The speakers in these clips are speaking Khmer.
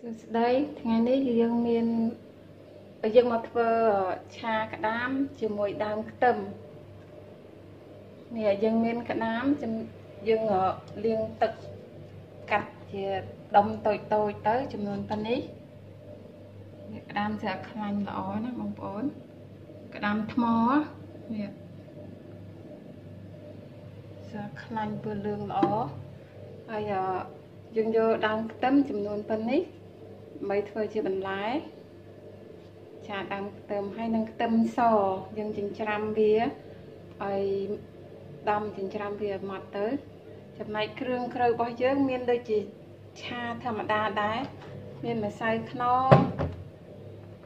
សួស្តីថ្ងៃនេះយើងមានយើងមកធ្វើឆាក្តាមជាមួយដើមខ្ទឹមនេះយើងមានក្តាមយើងលាងទឹកកាត់ជាដុំតូចតូចទៅចំនួនប៉ុណ្នេះនេះក្តាមស្អាតខ្លាញ់ល្អណាបងប្អូនក្តាមថ្មនេះស្អាតខ្លាញ់ពើលឿងល្អហើយយើងយកដើមខ្ទឹមចំនួនប៉ុណ្នេះ ដើម្បីធ្វើជាបន្លែចាដើមខ្ទឹមហើយនឹងខ្ទឹមសយើងចិញ្ច្រាំវាឲ្យដំចិញ្ច្រាំវាម៉ត់ទៅ ចំណែកគ្រឿងក្រៅរបស់យើង មានដូចជាឆាធម្មតាដែរមានម្សៅខ្នុរ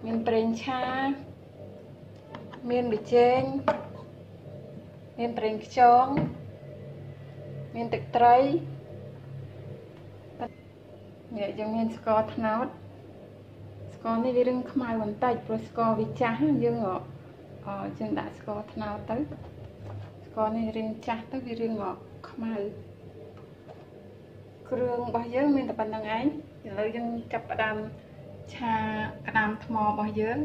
មានប្រេងឆា មានប៊ីចេងមានប្រេងខ្យងមានទឹកត្រី នេះយើងមានស្ករត្នោតស្ករនេះវារឹងខ្មៅបន្តិចព្រោះស្ករវាចាស់យើងអយើងដាក់ស្ករត្នោតទៅស្ករនេះរៀងចាស់ទៅវារៀងខ្មៅគ្រឿងរបស់យើងមានតែប៉ុណ្្នឹងឯងឥឡូវយើងចាប់ផ្ដើមឆាក្តាមថ្មរបស់យើង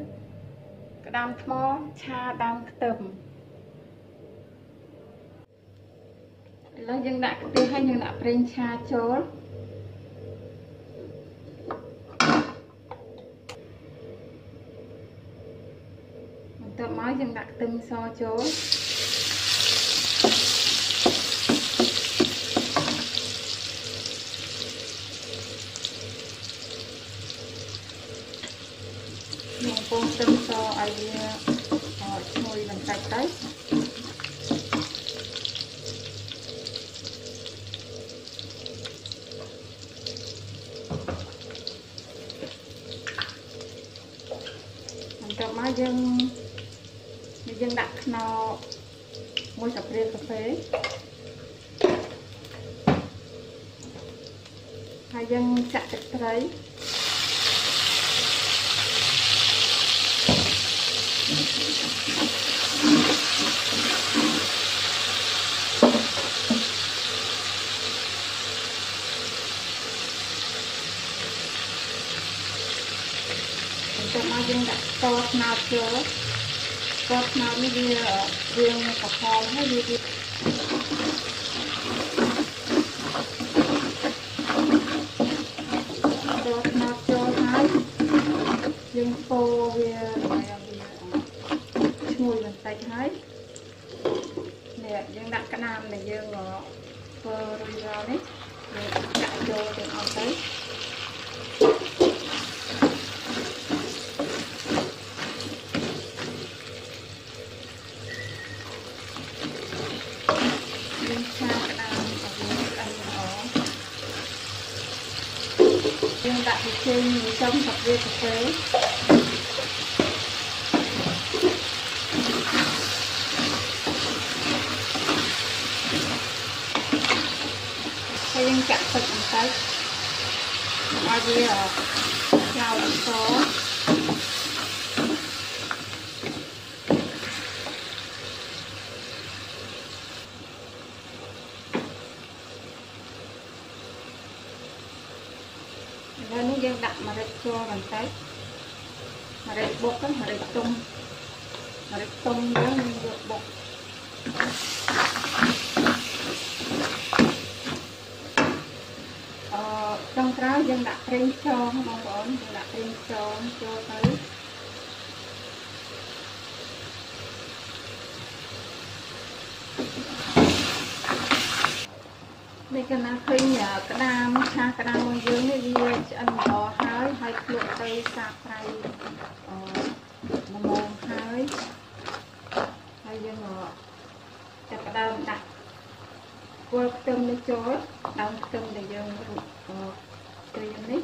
ក្តាមថ្មឆាដើមខ្ទឹមឥឡូវយើងដាក់ខ្ទិះហើយយើងដាក់ប្រេងឆាចូល បន្ទាប់មកយើងដាក់ខ្ទឹមសចូលខ្ញុំពងខ្ទឹមសឲ្យវាឈ្ងុយបន្តិចទៅបន្ទាប់មកយើង យើងដាក់ខ្នោមួយស្លាបព្រាកាហ្វេហើយយើងចាក់ទឹកត្រីមកយើងដាក់ស្ករត្នោតចូល ស្ករត្នោតនេះវាវាកំផល់ហើយវាវាស្ករត្នោតចូលហើយយើងកូរវាឲ្យវាឈ្ងុយបន្តិចហើយនេះយើងដាក់ក្តាមដែលយើងធ្វើរួចរាល់នេះយើងដាក់ចូលទាំងអស់ទៅ យើងដាក់ពីជើងចំសាប់វាកាហ្វេហើយយើងចាក់ទឹកបន្តិចឲ្យវាចោលអង្ឥឡូវនេះយើងដាក់ម្រេចចូលបន្តិចម្រេចបុកទៅម្រេចទុំម្រេចទុំយើងយើងយកបុកអឺចុងក្រោយយើងដាក់ប្រេងខ្យងបងប្អូនយើងដាក់ប្រេងខ្យងចូលទៅ នេះកណាឃើញក្តាមឆាក្តាមរបស់យើងនេះវាឆ្អិនល្អហើយហើយភ្លក់ទៅសាប្រៃអឺល្មមហើយហើយយើងចាប់ផ្ដើមដាក់គល់ខ្ទឹមនេះចូលដើមខ្ទឹមដែលយើងរួចត្រៀមនេះ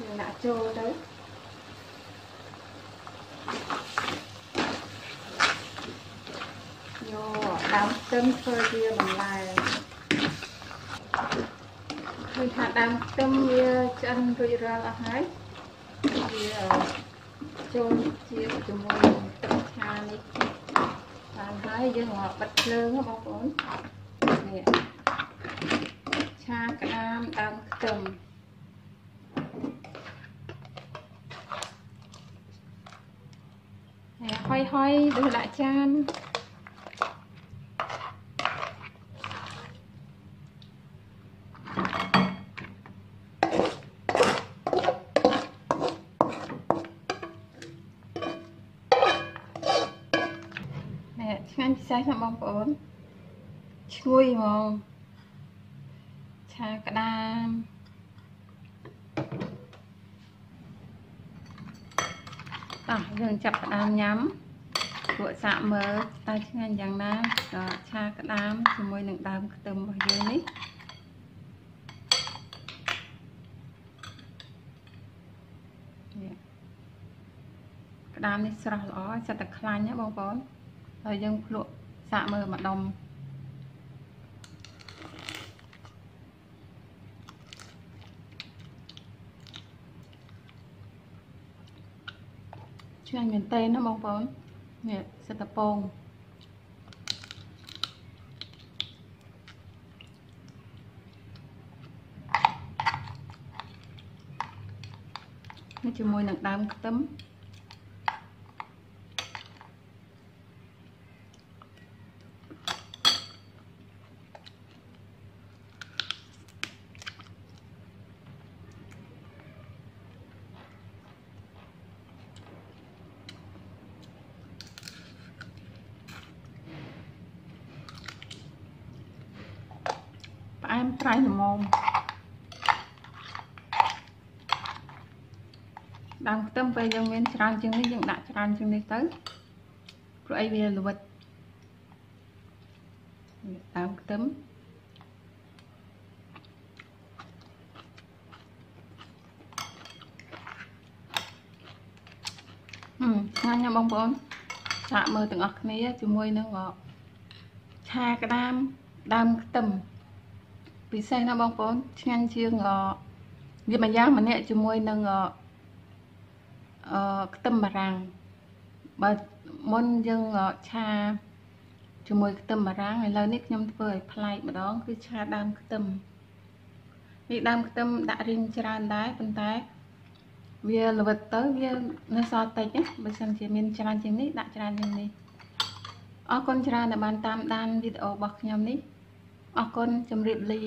យើងដាក់ចូលទៅយកដើមខ្ទឹមធ្វើជាបន្លែ ឃើញថាដើមខ្ទឹមវាឆ្អិនរួចរាល់អស់ហើយវាចូលជាជាមួយទឹកឆានេះបានហើយយើងមកបិទភ្លើងបងប្អូននេះឆាក្តាមដើមខ្ទឹមហើយហុយហុយដូចដាក់ចាន ឆ្ងាញ់ពិសេសណាស់បងប្អូនឈ្ងុយហ្មងឆាក្តាម តោះយើងចាប់ក្តាមញ៉ាំពួកសាក់មើលតើឆ្ងាញ់យ៉ាងណាក៏ឆាក្តាមជាមួយនឹងដើមខ្ទឹមរបស់យើងនេះក្តាមនេះស្រស់ល្អចិត្តតែខ្លាញ់ណាបងប្អូន ហើយយើងភ្លក់សាក់មើលម្ដុំឆ្ងាញ់មែនតើណាបងប្អូននេះសិតតពងនេះជាមួយនឹងដើមខ្ទឹម ផ្អែមប្រៃល្មមដើមខ្ទឹមពេលយើងមានច្រើនជាងនេះយើងដាក់ច្រើនជាងនេះទៅព្រោះអីវាល្វិតដើមខ្ទឹមហឹមឆ្ងាញ់ណាស់បងប្អូនសាកមើលទាំងអស់គ្នាជាមួយនឹងឆាក្តាមដើមខ្ទឹម ពិសេសណាបងប្អូនឆ្ងាញ់ជាងវាម្យ៉ាងម្នាក់ជាមួយនឹងអឺខ្ទឹមបារាំងបើមុនយើងឆាជាមួយខ្ទឹមបារាំងឥឡូវនេះខ្ញុំធ្វើឲ្យប្លែកម្ដងគឺឆាដើមខ្ទឹមនេះដើមខ្ទឹមដាក់រីងច្រើនដែរប៉ុន្តែ វាល្វិតទៅវានៅសល់តិចណាបើសិនជាមានច្រើនជាងនេះដាក់ច្រើនជាងនេះអរគុណច្រើនដែលបានតាមដានវីដេអូរបស់ខ្ញុំនេះ អរគុណជម្រាបលា